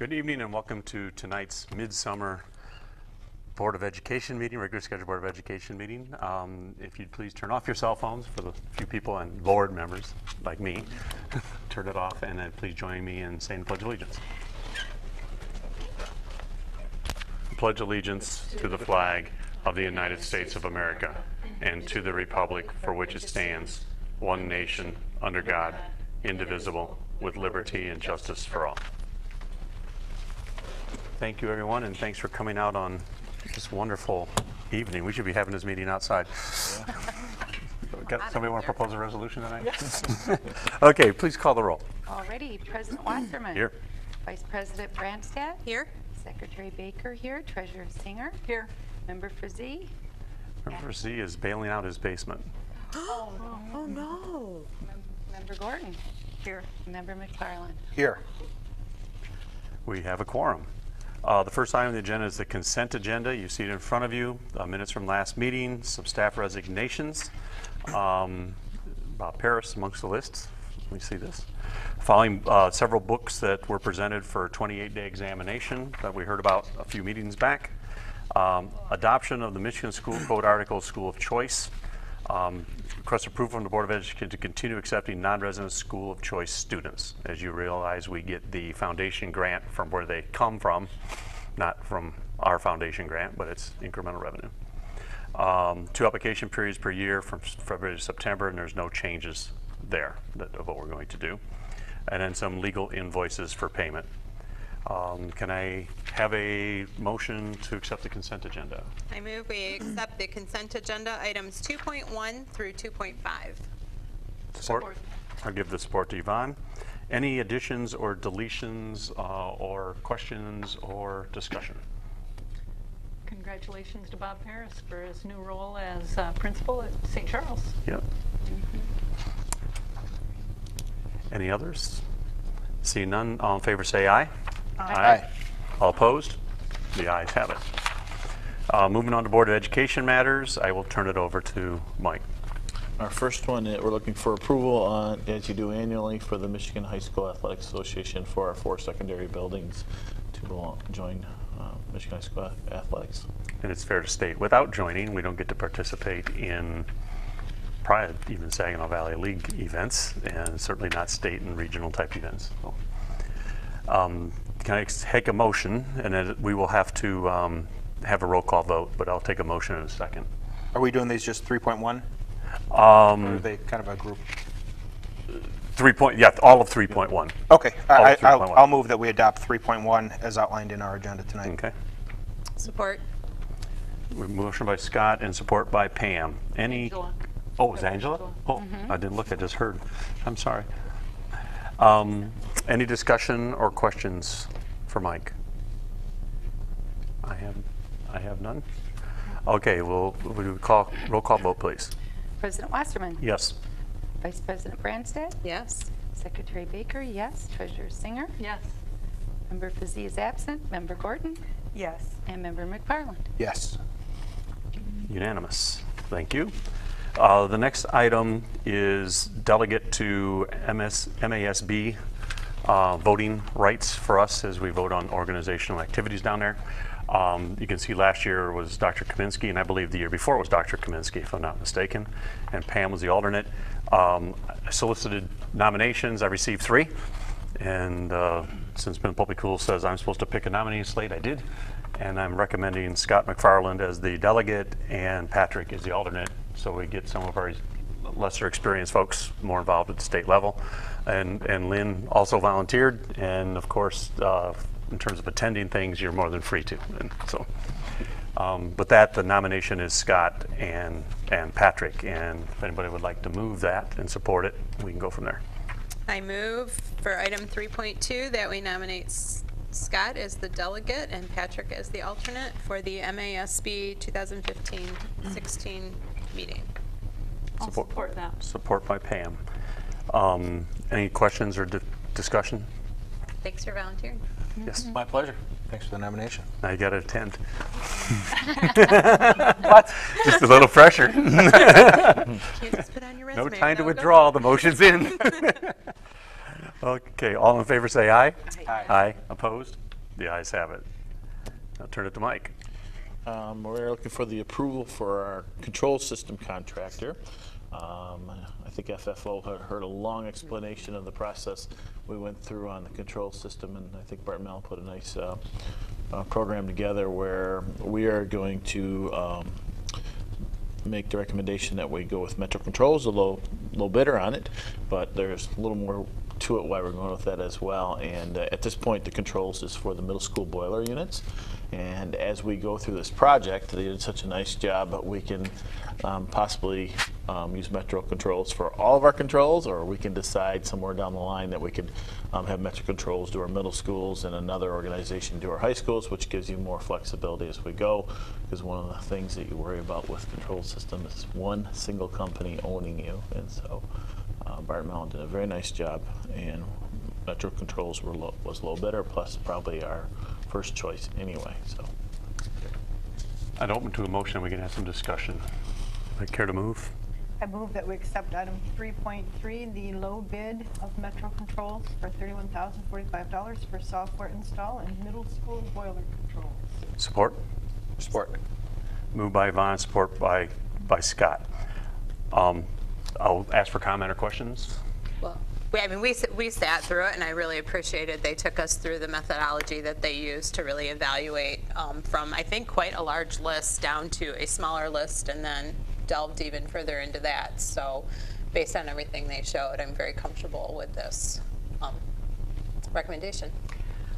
Good evening and welcome to tonight's Midsummer Board of Education meeting, regular scheduled Board of Education meeting. Um, If you'd please turn off your cell phones for the few people and board members like me, turn it off and then please join me in saying the Pledge of Allegiance. Pledge allegiance to the flag of the United States of America and to the republic for which it stands, one nation, under God, indivisible, with liberty and justice for all. Thank you, everyone, and thanks for coming out on this wonderful evening. We should be having this meeting outside. Got- Somebody want to propose a resolution tonight? Okay, please call the roll. Already, President Wasserman. Here. Vice President Branstad. Here. Secretary Baker here, Treasurer Singer. Here. Member Frazee. Member Z is bailing out his basement. Oh, oh, no. Member Gordon. Here. Member McFarland. Here. We have a quorum. Uh, The first item on the agenda is the consent agenda. You see it in front of you, uh, minutes from last meeting, some staff resignations. Um, Bob Paris amongst the lists. Let me see this. Following uh, several books that were presented for 28-day examination that we heard about a few meetings back. Um, Adoption of the Michigan School Code Article School of Choice. Um, Request approval from the Board of Education to continue accepting non-resident school of choice students. As you realize, we get the foundation grant from where they come from, not from our foundation grant, but it's incremental revenue. Um, Two application periods per year from February to September, and there's no changes there that- of what we're going to do. And then some legal invoices for payment. Um, Can I have a motion to accept the consent agenda? I move we accept the consent agenda items 2.1 through 2.5. Support. I'll give the support to Yvonne. Any additions or deletions uh, or questions or discussion? Congratulations to Bob Paris for his new role as uh, principal at St. Charles. Yep. Any others? See none, all in favor say aye. Aye. All opposed? The ayes have it. Uh, Moving on to Board of Education matters, I will turn it over to Mike. Our first one, uh, we're looking for approval on, as you do annually, for the Michigan High School Athletics Association for our four secondary buildings to belong- join uh, Michigan High School Athletics. And it's fair to state, without joining, we don't get to participate in probably even Saginaw Valley League events, and certainly not state and regional type events. So, um, Can I take a motion, and then we will have to um, have a roll call vote, but I'll take a motion in a second. Are we doing these just 3.1? Or Um, are they kind of a group? Three point, yeah, all of 3.1. Okay, I- All I- of I'll 3.1. I'll move that we adopt 3.1 as outlined in our agenda tonight. Okay. Support. Motion by Scott and support by Pam. Any? Angela. Oh, is Angela? Oh, I didn't look, I just heard. I'm sorry. Um, Any discussion or questions for Mike? I have, I have none. Okay, we'll, we'll call, roll call vote, please. President Wasserman. Yes. Vice President Branstad. Yes. Secretary Baker, yes. Treasurer Singer. Yes. Member Frazee is absent. Member Gordon. Yes. And Member McFarland. Yes. Unanimous. Thank you. Uh, The next item is delegate to MS MASB uh, voting rights for us as we vote on organizational activities down there. Um, You can see last year was Dr. Kaminsky, and I believe the year before was Dr. Kaminsky, if I'm not mistaken, and Pam was the alternate. Um, I Solicited nominations, I received three, and uh, since Penn Public says I'm supposed to pick a nominee slate, I did. And I'm recommending Scott McFarland as the delegate and Patrick as the alternate, so we get some of our lesser experienced folks more involved at the state level. And, and Lynn also volunteered, and of course, uh, in terms of attending things, you're more than free to. And so, um, with that, the nomination is Scott and, and Patrick, and if anybody would like to move that and support it, we can go from there. I move for item 3.2 that we nominate Scott as the delegate and Patrick as the alternate for the MASB 2015-16 meeting. I'll Support. support that. Support by Pam. Um, Any questions or di- discussion? Thanks for volunteering. Yes, My pleasure. Thanks for the nomination. now you got to attend. What? Just a little pressure. Can't just put on your No time to withdraw, the motion's in. Okay, all in favor say aye. Aye. Aye, opposed? The ayes have it. I'll turn it to Mike. Um, We're looking for the approval for our control system contractor. Um, I think FFO heard a long explanation of the process we went through on the control system, and I think Barton Malow put a nice uh, uh, program together where we are going to um, make the recommendation that we go with Metro Controls, a low, low bidder on it, but there's a little more to it why we're going with that as well. And uh, at this point, the controls is for the middle school boiler units. And as we go through this project, they did such a nice job, we can um, possibly um, use Metro Controls for all of our controls, or we can decide somewhere down the line that we could um, have Metro Controls do our middle schools and another organization do our high schools, which gives you more flexibility as we go. Because one of the things that you worry about with control system is one single company owning you. And so uh, Barton Malow did a very nice job, and Metro Controls were low, was low bidder, plus probably our first choice anyway. So I'd open to a motion. We can have some discussion. I Care to move? I move that we accept item 3.3, the low bid of Metro Controls for $31,045 for software install and middle school boiler controls. Support? Support. Moved by Yvonne, support by, by Scott. Um, I'll ask for comment or questions. Well, we, I mean, we, we sat through it, and I really appreciated they took us through the methodology that they used to really evaluate um, from, I think, quite a large list down to a smaller list, and then delved even further into that. So based on everything they showed, I'm very comfortable with this um, recommendation.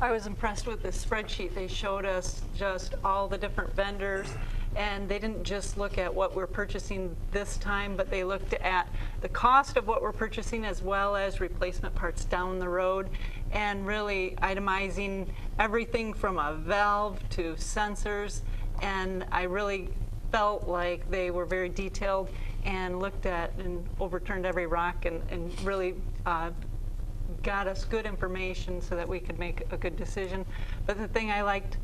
I was impressed with the spreadsheet. They showed us just all the different vendors, and they didn't just look at what we're purchasing this time, but they looked at the cost of what we're purchasing as well as replacement parts down the road, and really itemizing everything from a valve to sensors. And I really felt like they were very detailed and looked at and overturned every rock and, and really uh, got us good information so that we could make a good decision. But the thing I liked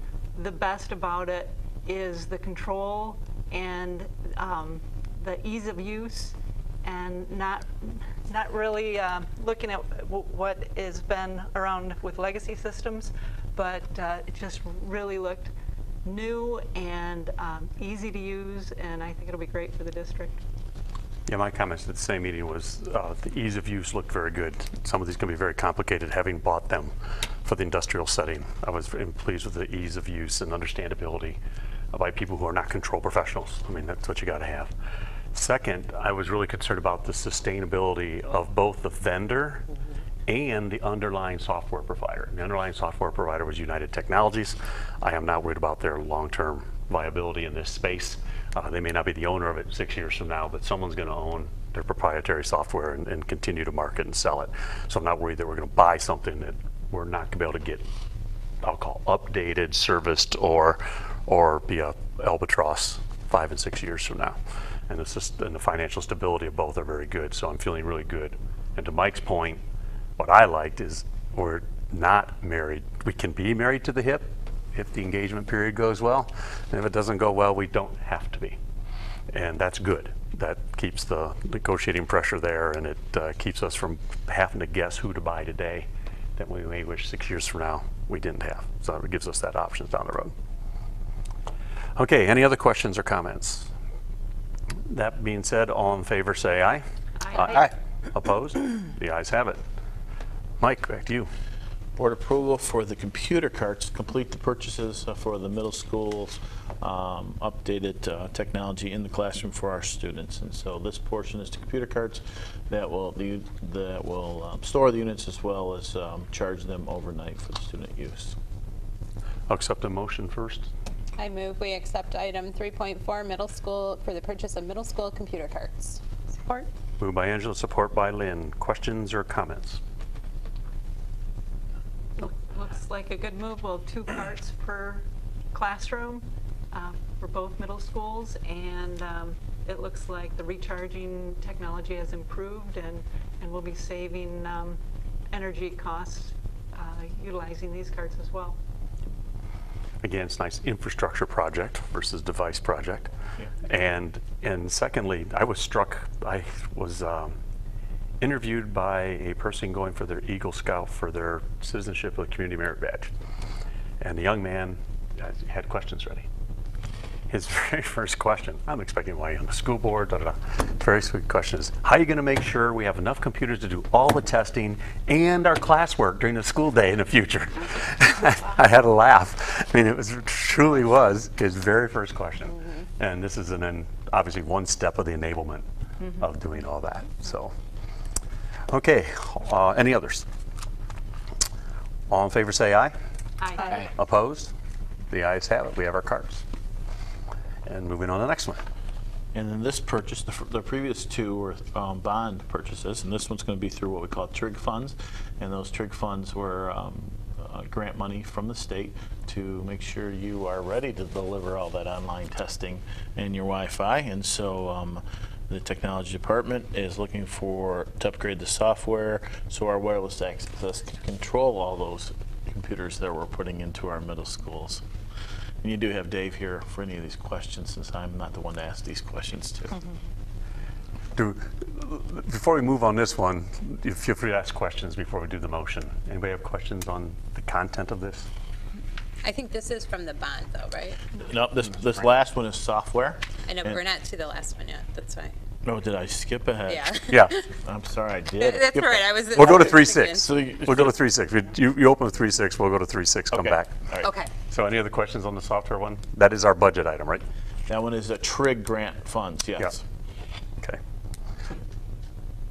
the best about it is the control and um, the ease of use and not not really uh, looking at what has been around with legacy systems, but uh, it just really looked new and um, easy to use, and I think it'll be great for the district. Yeah, my comments at the same meeting was uh, the ease of use looked very good. Some of these can be very complicated, having bought them for the industrial setting. I was pleased with the ease of use and understandability by people who are not control professionals. I mean, that's what you got to have. Second, I was really concerned about the sustainability of both the vendor and the underlying software provider. The underlying software provider was United Technologies. I am not worried about their long-term viability in this space. Uh, they may not be the owner of it six years from now, but someone's going to own their proprietary software and, and continue to market and sell it. So I'm not worried that we're going to buy something that we're not going to be able to get, I'll call updated, serviced, or or be a albatross five and six years from now. And the, syst- and the financial stability of both are very good. So I'm feeling really good. And to Mike's point, what I liked is we're not married. We can be married to the hip if the engagement period goes well. And if it doesn't go well, we don't have to be. And that's good. That keeps the negotiating pressure there and it uh, keeps us from having to guess who to buy today that we may wish six years from now we didn't have. So it gives us that options down the road. Okay, any other questions or comments? That being said, all in favor say aye. Aye. Opposed? The ayes have it. Mike, back to you. Board approval for the computer carts, to complete the purchases uh, for the middle schools, um, updated uh, technology in the classroom for our students. And so this portion is the computer carts that will, the- that will um, store the units as well as um, charge them overnight for the student use. I'll accept a motion first. I move we accept item 3.4, middle school, for the purchase of middle school computer carts. Support? Moved by Angela, support by Lynn. Questions or comments? Looks like a good move. Well, two carts per classroom uh, for both middle schools, and um, it looks like the recharging technology has improved, and, and we'll be saving um, energy costs uh, utilizing these carts as well. Again, it's nice infrastructure project versus device project. And, and secondly, I was struck, I was um, interviewed by a person going for their Eagle Scout for their citizenship with Community Merit Badge. And the young man uh, had questions ready. His very first question, I'm expecting why on the school board, da da da. Very sweet question is, how are you going to make sure we have enough computers to do all the testing and our classwork during the school day in the future? I had a laugh. I mean, it was truly was his very first question. And this is an, an obviously one step of the enablement of doing all that. So, okay, uh, any others? All in favor say aye. Aye. Opposed? The ayes have it. We have our cards. And moving on to the next one. And then this purchase, the, the previous two were um, bond purchases, and this one's going to be through what we call TRIG funds. And those TRIG funds were um, uh, grant money from the state to make sure you are ready to deliver all that online testing and your Wi-Fi. And so um, the technology department is looking for to upgrade the software so our wireless access can control all those computers that we're putting into our middle schools. And you do have Dave here for any of these questions, since I'm not the one to ask these questions to. Do, before we move on this one, feel free to ask questions before we do the motion. Anybody have questions on the content of this? I think this is from the bond though, right? No, this, this last one is software. I know, And- we're not to the last one yet, that's why. Oh, did I skip ahead? Yeah. Yeah. I'm sorry, I did. That's Skip all right. I was. We'll go to I three six. So you- We'll go to three six. You, you open with three six, we'll go to three six, come Okay, back. all right. Okay. So any other questions on the software one? That is our budget item, right? That one is a TRIG grant funds, yes. Okay.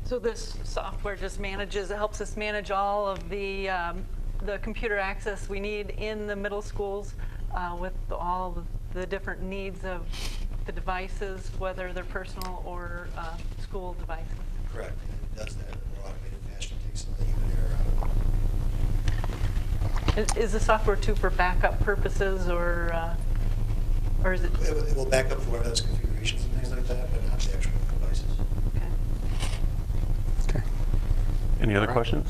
So this software just manages, it helps us manage all of the, um, the computer access we need in the middle schools uh, with all of the different needs of the devices, whether they're personal or uh, school devices. Correct. It does that in a more automated fashion, takes some of the human error out. Is- Is the software too for backup purposes or, uh, or is it? It will- it will back up for whatever those configurations and things like that, but not the actual devices. okay. Okay. Any other questions?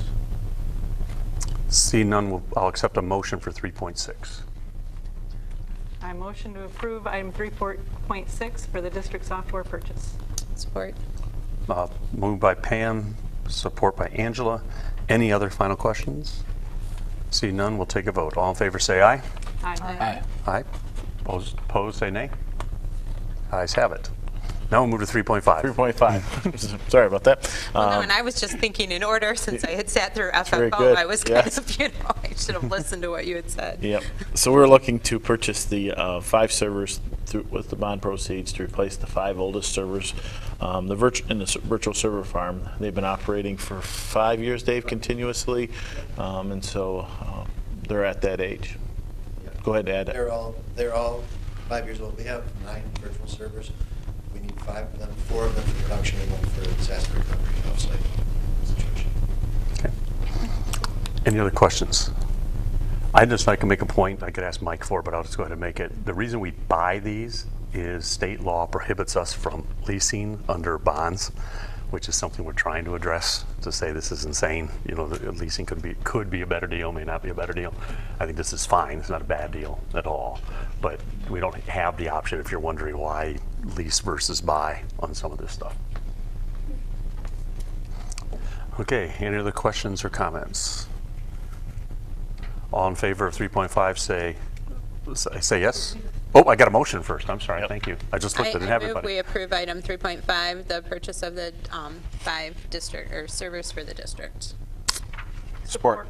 See none, we'll- I'll accept a motion for 3.6. I motion to approve item 3.6 for the district software purchase. Support. Uh, Moved by Pam, support by Angela. Any other final questions? See none, we'll take a vote. All in favor, say aye. Aye. Aye. Opposed, opposed, say nay. Ayes have it. Now we'll move to 3.5. 3.5. Sorry about that. Well, no, Um, and I was just thinking in order, since I had sat through very FFO, good, I was kind yes. of, you know, I should have listened to what you had said. Yep. So we're looking to purchase the uh, five servers through, with the bond proceeds to replace the five oldest servers. Um, the virtu- in the s- virtual server farm, they've been operating for five years, Dave, continuously, um, and so uh, they're at that age. Go ahead, Ed. They're all, they're all five years old. We have nine virtual servers. Five of them, four of them for production and one for disaster recovery situation. Okay. Any other questions? I'd just like to make a point, I could ask Mike for, but I'll just go ahead and make it. The reason we buy these is state law prohibits us from leasing under bonds, which is something we're trying to address, to say this is insane. You know, the leasing could be, could be a better deal, may not be a better deal. I think this is fine, it's not a bad deal at all. But we don't have the option if you're wondering why lease versus buy on some of this stuff. Okay, any other questions or comments? All in favor of 3.5, say, say say yes? Oh, I got a motion first, I'm sorry, Yep. thank you. I just looked, I I didn't I have move we approve item 3.5, the purchase of the um, five district, or servers for the district. Support.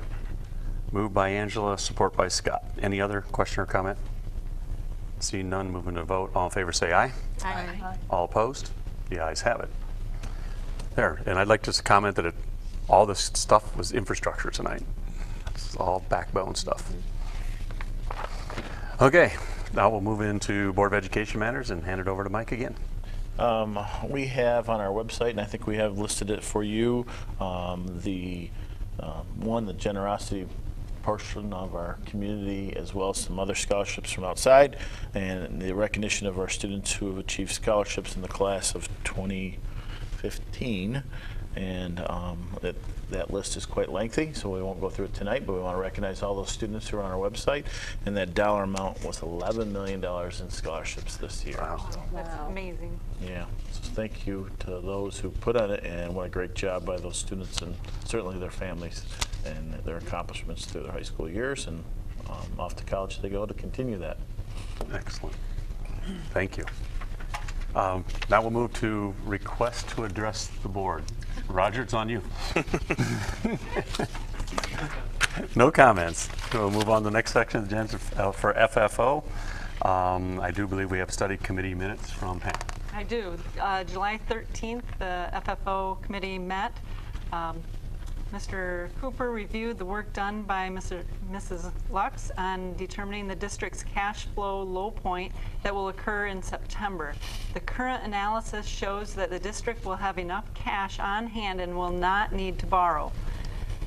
Moved by Angela, support by Scott. Any other question or comment? Seeing none, moving to vote. All in favor, say aye. Aye. All opposed? The ayes have it. There, and I'd like just to comment that it, all this stuff was infrastructure tonight. It's all backbone stuff. Okay, now we'll move into Board of Education matters and hand it over to Mike again. Um, we have on our website, and I think we have listed it for you, um, the um, one, the generosity portion of our community, as well as some other scholarships from outside, and the recognition of our students who have achieved scholarships in the class of 2015. And um, it, that list is quite lengthy, so we won't go through it tonight, but we want to recognize all those students who are on our website. And that dollar amount was $11 million in scholarships this year. Wow. So- That's amazing. yeah, so thank you to those who put on it, and what a great job by those students and certainly their families and their accomplishments through their high school years, and um, off to college they go to continue that. Excellent. Thank you. Um, Now we'll move to request to address the board. Roger, it's on you. No comments. We'll move on to the next section, of the agenda uh, for FFO. Um, I do believe we have study committee minutes from Pam. I do. Uh, July 13th, the FFO committee met. Um, Mr. Cooper reviewed the work done by Mr. Mrs. Lux on determining the district's cash flow low point that will occur in September. The current analysis shows that the district will have enough cash on hand and will not need to borrow.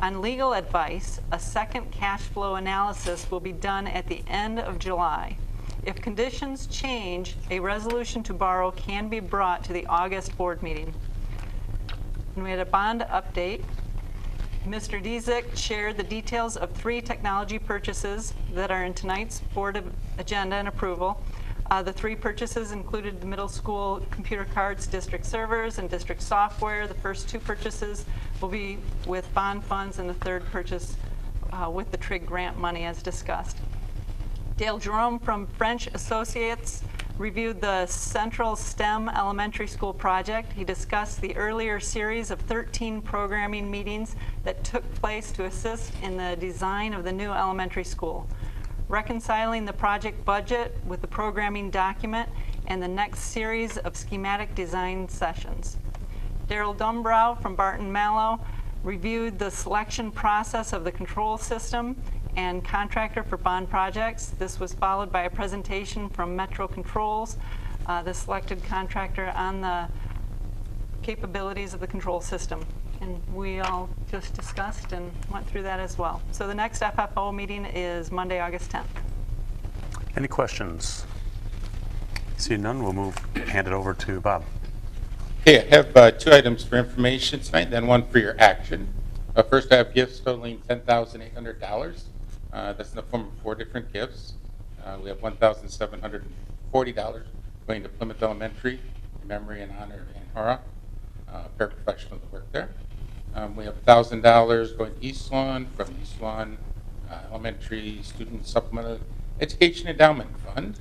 On legal advice, a second cash flow analysis will be done at the end of July. If conditions change, a resolution to borrow can be brought to the August board meeting. And we had a bond update. Mr. Dezak shared the details of three technology purchases that are in tonight's board of- agenda and approval. Uh, The three purchases included the middle school computer cards, district servers, and district software. The first two purchases will be with bond funds, and the third purchase uh, with the TRIG grant money as discussed. Dale Jerome from French Associates reviewed the Central STEM Elementary School project. He discussed the earlier series of 13 programming meetings that took place to assist in the design of the new elementary school, reconciling the project budget with the programming document and the next series of schematic design sessions. Daryl Dumbrow from Barton Malow reviewed the selection process of the control system and contractor for bond projects. This was followed by a presentation from Metro Controls, uh, the selected contractor on the capabilities of the control system. And we all just discussed and went through that as well. So the next FFO meeting is Monday, August 10th. Any questions? Seeing none, we'll move, hand it over to Bob. Okay, I have uh, two items for information tonight, then one for your action. Uh, First, I have gifts totaling $10,800. Uh, That's in the form of four different gifts. Uh, We have $1,740 going to Plymouth Elementary in memory and honor of Ann Hara, uh, paraprofessional that worked there. Um, We have $1,000 going to Eastlawn from Eastlawn uh, Elementary Student Supplemental Education Endowment Fund.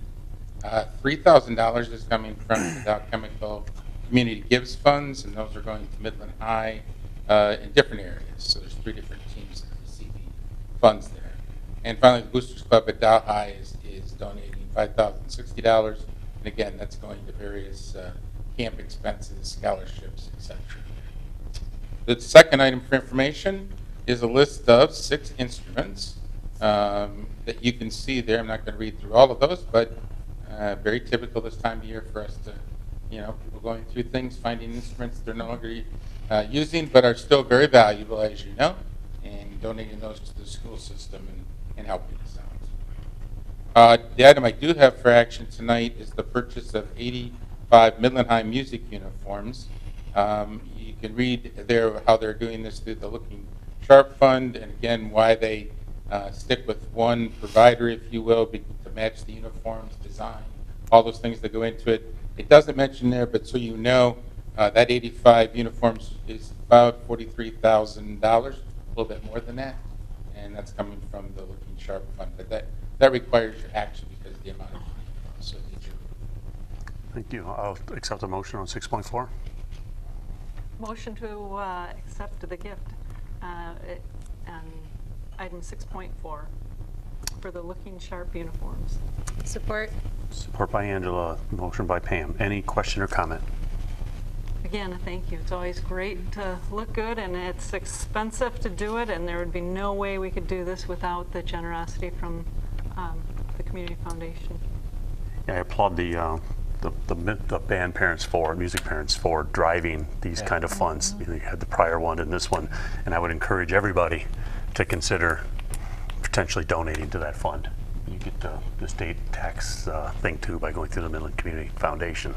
Uh, $3,000 is coming from the Chemical Community Gives Funds, and those are going to Midland High uh, in different areas. So there's three different teams that receive funds there. And finally, the Boosters Club at Dow High is, is donating $5,060. And again, that's going to various uh, camp expenses, scholarships, et cetera. The second item for information is a list of six instruments um, that you can see there. I'm not going to read through all of those, but uh, very typical this time of year for us to, you know, people going through things, finding instruments they're no longer uh, using, but are still very valuable, as you know, and donating those to the school system and, and helping us out. Uh, The item I do have for action tonight is the purchase of 85 Midland High music uniforms. Um, You can read there how they're doing this through the Looking Sharp Fund, and again, why they uh, stick with one provider, if you will, to match the uniforms design, all those things that go into it. It doesn't mention there, but so you know, uh, that 85 uniforms is about $43,000, a little bit more than that, and that's coming from the Sharp Fund. But that, that requires your action because of the amount of money. So need your Thank you. I'll accept a motion on 6.4. Motion to uh, accept the gift uh, it- on item 6.4 for the Looking Sharp uniforms. Support? Support by Angela, motion by Pam. Any question or comment? Again, thank you. It's always great to look good, and it's expensive to do it, and there would be no way we could do this without the generosity from um, the Community Foundation. Yeah, I applaud the, uh, the, the the band parents for, music parents for driving these kind of funds. You know, you had the prior one and this one, and I would encourage everybody to consider potentially donating to that fund. You get the, the state tax uh, thing too by going through the Midland Community Foundation.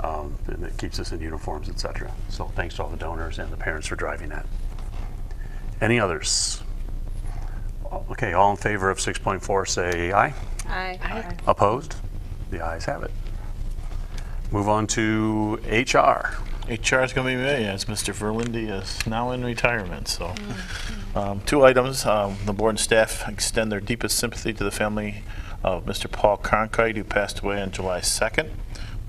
Um, and it keeps us in uniforms, et cetera. So thanks to all the donors and the parents for driving that. Any others? Okay, all in favor of 6.4 say aye. Aye. Opposed? The ayes have it. Move on to HR. HR is going to be me, as Mr. Verlinde is now in retirement, so. Um, Two items, um, the board and staff extend their deepest sympathy to the family of Mr. Paul Cronkite, who passed away on July 2nd.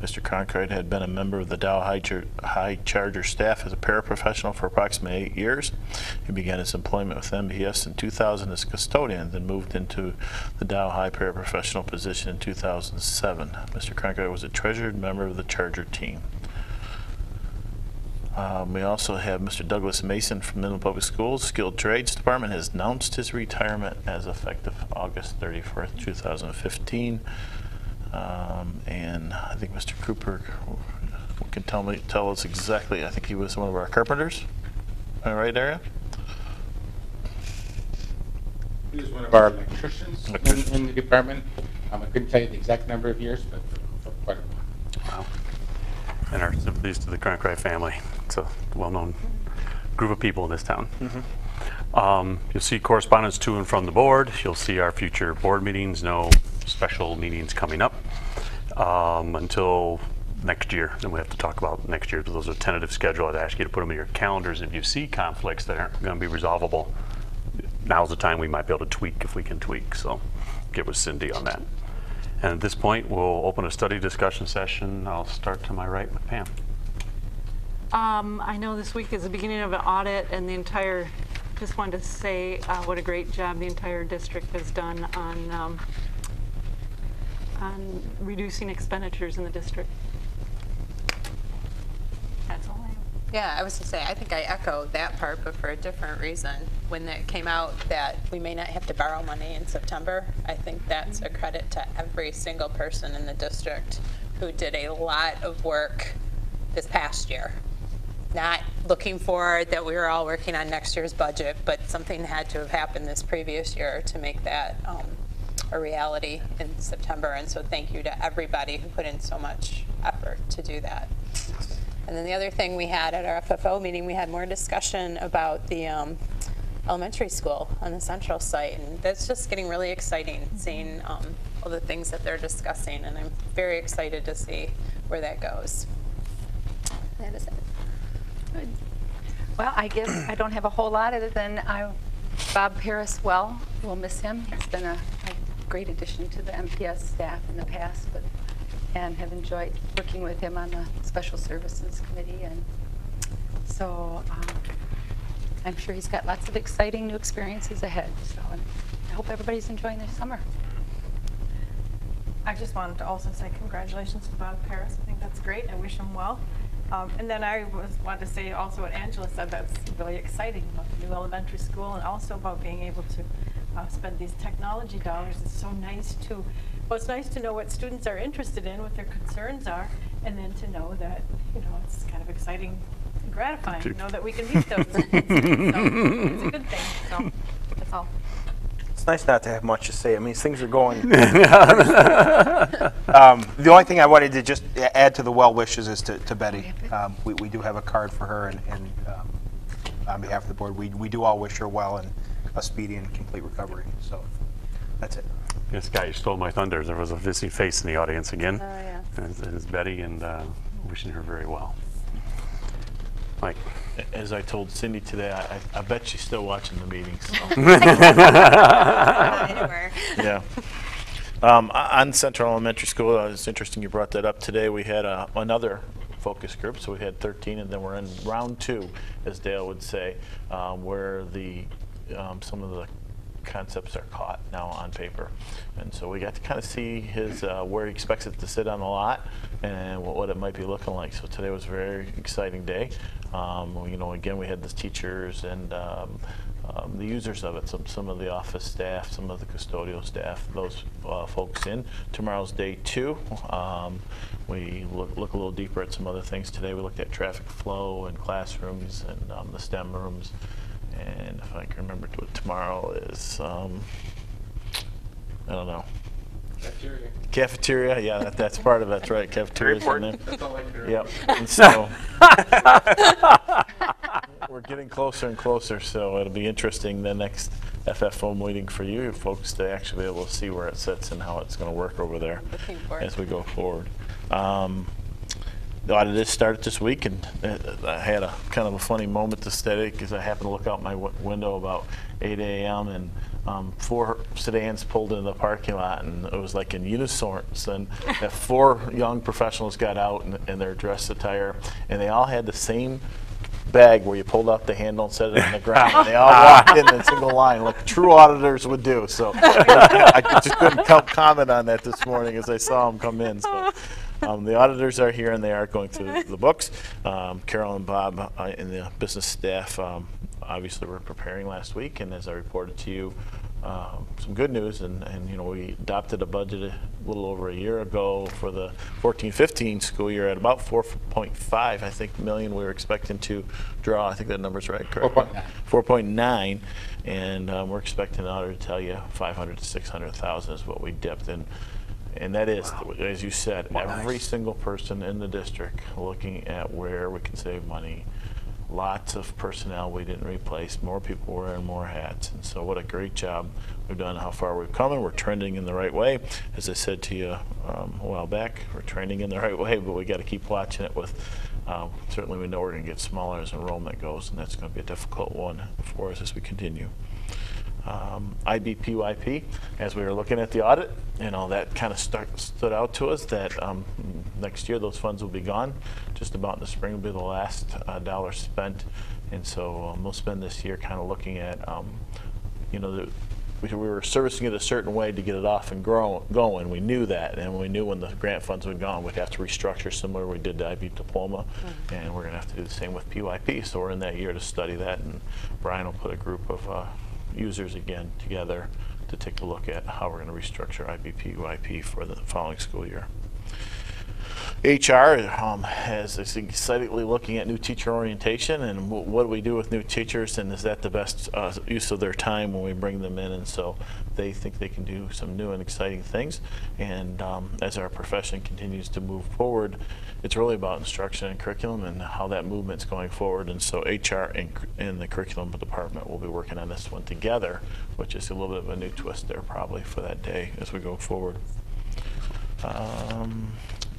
Mr. Cronkite had been a member of the Dow High Char- High Charger staff as a paraprofessional for approximately eight years. He began his employment with MPS in 2000 as custodian, then moved into the Dow High paraprofessional position in 2007. Mr. Cronkite was a treasured member of the Charger team. Um, we also have Mr. Douglas Mason from Midland Public Schools Skilled Trades Department has announced his retirement as effective August 31st, 2015. Um, and I think Mr. Cooper can tell me tell us exactly. I think he was one of our carpenters. Am I right, Area? He was one of our electricians in- in the department. Um, I couldn't tell you the exact number of years, but for for quite a while. Wow. And our sympathies to the Cronkite family. It's a well-known group of people in this town. Um, You'll see correspondence to and from the board. You'll see our future board meetings, no special meetings coming up um, until next year. Then we have to talk about next year. Those are tentative schedule. I'd ask you to put them in your calendars. If you see conflicts that aren't going to be resolvable, now's the time we might be able to tweak if we can tweak. So get with Cindy on that. And at this point, we'll open a study discussion session. I'll start to my right with Pam. Um, I know this week is the beginning of an audit and the entire, just wanted to say uh, what a great job the entire district has done on, um, on reducing expenditures in the district. That's all I have. Yeah, I was to say, I think I echo that part, but for a different reason. When it came out that we may not have to borrow money in September, I think that's a credit to every single person in the district who did a lot of work this past year. Not looking forward that we were all working on next year's budget, but something had to have happened this previous year to make that um, a reality in September. And so thank you to everybody who put in so much effort to do that. And then the other thing we had at our FFO meeting, we had more discussion about the um, elementary school on the central site. And that's just getting really exciting, seeing um, all the things that they're discussing. And I'm very excited to see where that goes. That is it. Good. Well, I guess I don't have a whole lot other than I, Bob Paris, well, we'll miss him. He's been a, a great addition to the MPS staff in the past, but, and have enjoyed working with him on the Special Services Committee. And so um, I'm sure he's got lots of exciting new experiences ahead. So I hope everybody's enjoying their summer. I just wanted to also say congratulations to Bob Paris. I think that's great. I wish him well. Um, and then I was wanted to say also what Angela said. That's really exciting about the new elementary school, and also about being able to uh, spend these technology dollars. It's so nice to. Well, it's nice to know what students are interested in, what their concerns are, and then to know that you know it's kind of exciting and gratifying to know that we can meet those. needs. so it's a good thing. So that's all. It's nice not to have much to say. I mean, things are going. Um, The only thing I wanted to just add to the well wishes is to to Betty. Um, We we do have a card for her, and and um, on behalf of the board, we we do all wish her well and a speedy and complete recovery. So that's it. This guy, you stole my thunder. There was a missing face in the audience again. Oh, yeah. And it's- it's Betty, and uh, wishing her very well. Mike. As I told Cindy today, I, I- I bet she's still watching the meeting, so. Yeah. Um, on Central Elementary School, uh, it's interesting you brought that up today. We had uh, another focus group, so we had 13, and then we're in round two, as Dale would say, um, where the um, some of the concepts are caught now on paper, and so we got to kind of see his uh, where he expects it to sit on the lot and what, what it might be looking like. So today was a very exciting day. Um, you know, again, we had the teachers and um, um, the users of it, some, some of the office staff, some of the custodial staff, those uh, folks in. Tomorrow's day two. Um, we look, look a little deeper at some other things today. We looked at traffic flow and classrooms and um, the STEM rooms. And if I can remember what tomorrow is, um, I don't know. Cafeteria. Cafeteria, yeah, that, that's part of it, that's right. Cafeteria's in there. That's all I can Yep. And so we're getting closer and closer, so it'll be interesting the next FFO meeting for you folks to actually be able to see where it sits and how it's going to work over there Looking forward as we go forward. Um, the audit is started this week, and uh, I had a kind of a funny moment to study because I happened to look out my w- window about 8 a.m. and um, four sedans pulled into the parking lot, and it was like in unison. And four young professionals got out in, in their dress attire, and they all had the same bag where you pulled out the handle and set it on the ground. And they all walked in in single line, like true auditors would do. So I just couldn't co- comment on that this morning as I saw them come in. So um, the auditors are here and they are going through the books. Um, Carol and Bob uh, and the business staff um, obviously were preparing last week, and as I reported to you, um, some good news, and, and you know we adopted a budget a little over a year ago for the 14-15 school year at about 4.5, I think, million. We were expecting to draw. I think that number's right, correct? 4.9. 4.9, and um, we're expecting the auditor to tell you 500 to 600,000 is what we dipped in. And that is, as you said, every single person in the district looking at where we can save money. Lots of personnel we didn't replace, more people wearing more hats. And so what a great job we've done, how far we've come, and we're trending in the right way. As I said to you um, a while back, we're trending in the right way, but we got to keep watching it with, um, certainly we know we're going to get smaller as enrollment goes, and that's going to be a difficult one for us as we continue um, IBPYP, as we were looking at the audit, you know, that kind of stood out to us that um, next year those funds will be gone. Just about in the spring will be the last uh, dollar spent. And so um, we'll spend this year kind of looking at, um, you know, the, we, we were servicing it a certain way to get it off and grow, going. We knew that, and we knew when the grant funds would gone, we'd have to restructure similar we did to IB diploma, and we're going to have to do the same with PYP. So we're in that year to study that, and Brian will put a group of uh, users again together to take a look at how we're going to restructure IBPYP for the following school year. HR um, has is excitedly looking at new teacher orientation and wh- what do we do with new teachers and is that the best uh, use of their time when we bring them in and so they think they can do some new and exciting things and um, as our profession continues to move forward it's really about instruction and curriculum and how that movement's going forward and so HR and, and the curriculum department will be working on this one together which is a little bit of a new twist there probably for that day as we go forward. Um,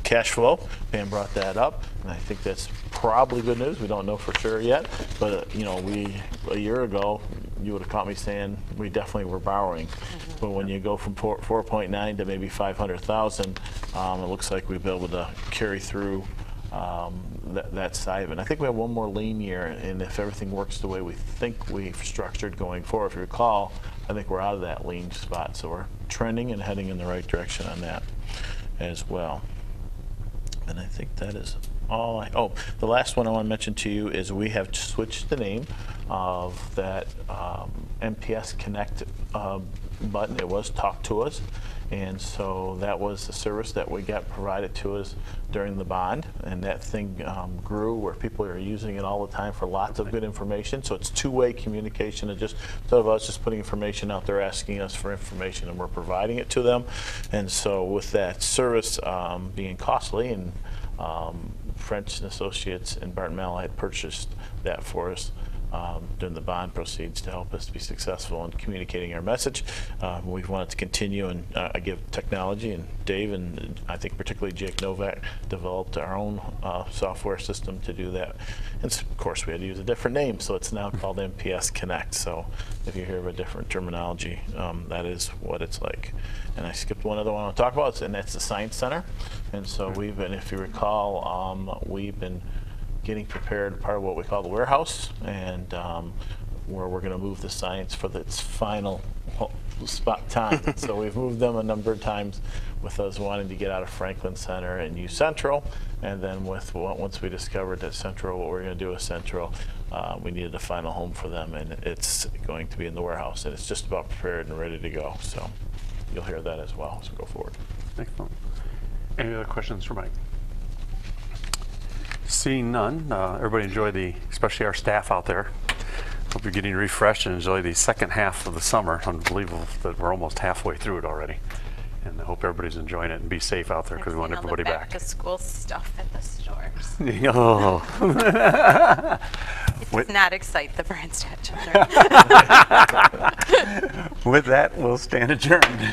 Cash flow, Pam brought that up, and I think that's probably good news. We don't know for sure yet, but, uh, you know, we, a year ago, you would have caught me saying we definitely were borrowing. But when you go from 4.9 to maybe 500,000, um, it looks like we've been able to carry through um, that, that side of it. And I think we have one more lean year, and if everything works the way we think we've structured going forward, if you recall, I think we're out of that lean spot. So we're trending and heading in the right direction on that as well. And I think that is all I, oh, the last one I want to mention to you is we have switched the name of that um, MPS Connect uh, button. It was Talk to Us. And so that was the service that we got provided to us during the bond. And that thing um, grew where people are using it all the time for lots of good information. So it's two-way communication. It just, instead of us just putting information out there, asking us for information, and we're providing it to them. And so with that service um, being costly and um, French Associates and Barton Malow had purchased that for us um, during the bond proceeds to help us to be successful in communicating our message. Uh, we wanted to continue and uh, I give technology and Dave and I think particularly Jake Novak developed our own uh, software system to do that. And of course we had to use a different name so it's now called MPS Connect. So if you hear of a different terminology, um, that is what it's like. And I skipped one other one I want to talk about, and that's the Science Center. And so we've been, if you recall, um, we've been getting prepared, part of what we call the warehouse, and um, where we're going to move the science for its final spot time. so we've moved them a number of times with us wanting to get out of Franklin Center and use Central, and then with once we discovered that Central, what we're going to do with Central, uh, we needed a final home for them, and it's going to be in the warehouse, and it's just about prepared and ready to go. So you'll hear that as well as we go forward. Excellent. Any other questions for Mike? Seeing none, uh, everybody enjoy the, especially our staff out there. Hope you're getting refreshed and enjoy the second half of the summer. Unbelievable that we're almost halfway through it already. And I hope everybody's enjoying it and be safe out there because we want I've seen all everybody back. to school stuff at the stores. Oh. It Wait. does not excite the Branstad children. With that, we'll stand adjourned.